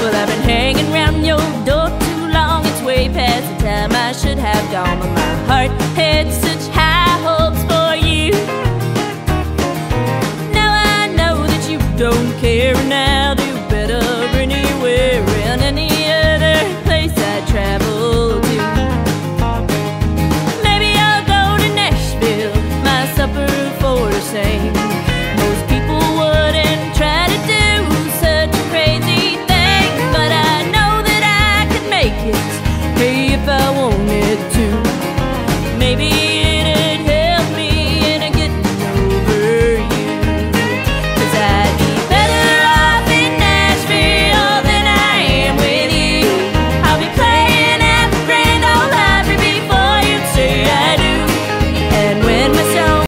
Well, I've been hanging around your door too long. It's way past the time I should have gone. But my heart had such high hopes for you. Now I know that you don't care now. baby.